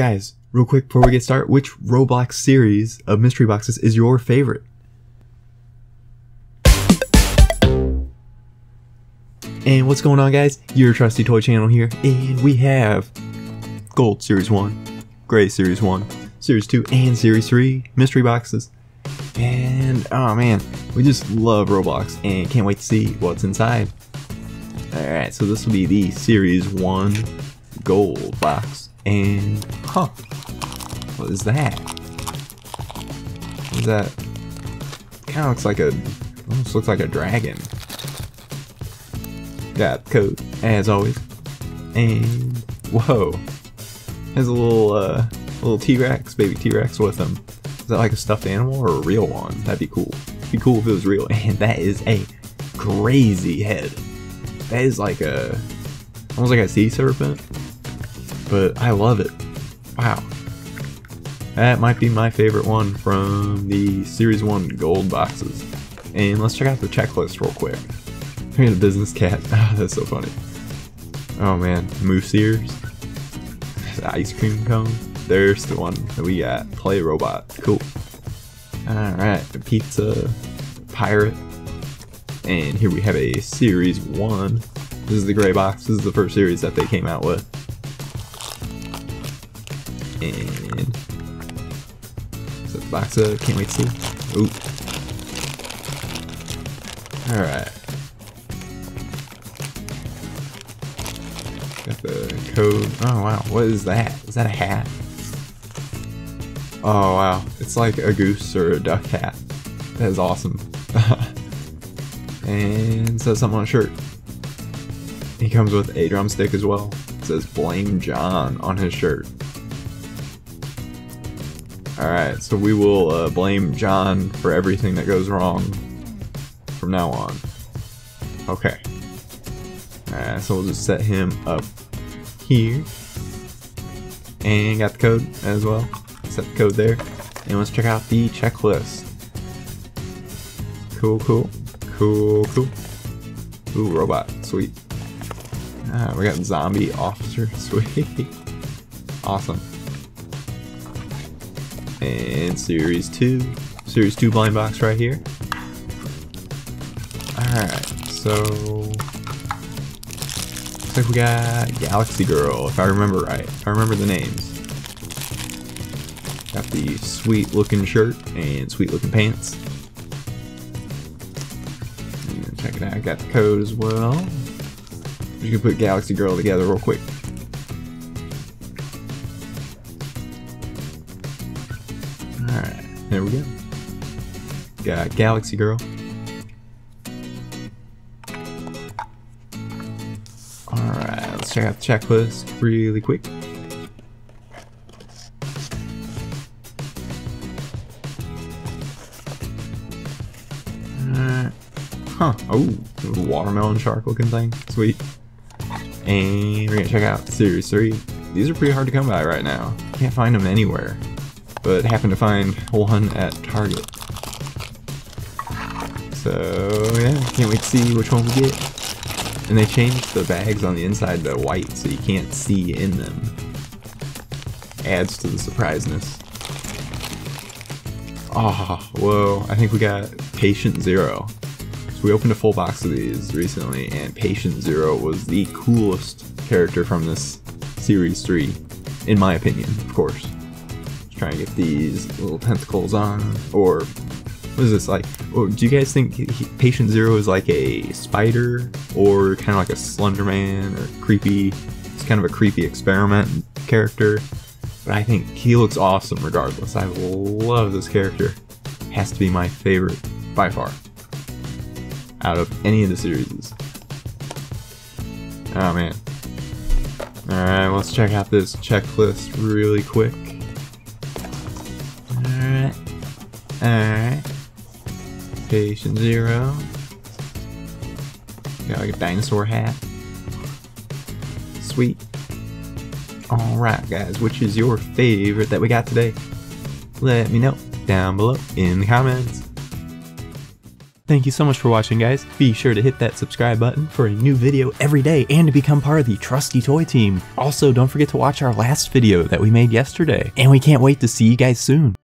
Guys, real quick before we get started, which Roblox series of mystery boxes is your favorite? And what's going on guys? Your trusty toy channel here, and we have Gold Series 1, Gray Series 1, Series 2, and Series 3 mystery boxes. And oh man, we just love Roblox and can't wait to see what's inside. Alright, so this will be the Series 1 Gold box. And, huh, what is that? What is that? Kind of looks like a, almost looks like a dragon. Got code, as always. And, whoa, has a little, uh, little T-Rex, baby T-Rex with him. Is that like a stuffed animal or a real one? That'd be cool. Be cool if it was real. And that is a crazy head. That is like a, almost like a sea serpent but I love it. Wow. That might be my favorite one from the Series 1 gold boxes. And let's check out the checklist real quick. We got a business cat. Oh, that's so funny. Oh man, moose ears. Ice cream cone. There's the one that we got. Play robot. Cool. Alright, pizza pirate. And here we have a series one. This is the gray box. This is the first series that they came out with. And so the box up, can't wait to see. Ooh. Alright. Got the code. Oh wow, what is that? Is that a hat? Oh wow, it's like a goose or a duck hat. That is awesome. and says something on shirt. He comes with a drumstick as well. It says Blame John on his shirt. Alright, so we will uh, blame John for everything that goes wrong from now on. Okay. Alright, so we'll just set him up here. And got the code as well. Set the code there. And let's check out the checklist. Cool, cool. Cool, cool. Ooh, robot. Sweet. Ah, we got zombie officer. Sweet. awesome and Series 2. Series 2 blind box right here. Alright, so... Looks like we got Galaxy Girl, if I remember right. If I remember the names. Got the sweet looking shirt and sweet looking pants. And check it out, got the code as well. You can put Galaxy Girl together real quick. Alright, there we go. Got Galaxy Girl. Alright, let's check out the checklist really quick. Uh, huh. Oh, watermelon shark looking thing. Sweet. And we're gonna check out Series 3. These are pretty hard to come by right now. Can't find them anywhere but happened to find one at Target. So yeah, can't wait to see which one we get. And they changed the bags on the inside to white so you can't see in them. Adds to the surpriseness. Oh, whoa, I think we got Patient Zero. So we opened a full box of these recently, and Patient Zero was the coolest character from this Series 3, in my opinion, of course trying to get these little tentacles on. Or what is this like? Or do you guys think he, Patient Zero is like a spider or kind of like a Slenderman, or creepy? It's kind of a creepy experiment character. But I think he looks awesome regardless. I love this character. Has to be my favorite by far out of any of the series. Oh man. Alright, let's check out this checklist really quick. Alright. Patient Zero. Got like a dinosaur hat. Sweet. Alright guys, which is your favorite that we got today? Let me know down below in the comments. Thank you so much for watching, guys. Be sure to hit that subscribe button for a new video every day and to become part of the Trusty Toy team. Also, don't forget to watch our last video that we made yesterday. And we can't wait to see you guys soon.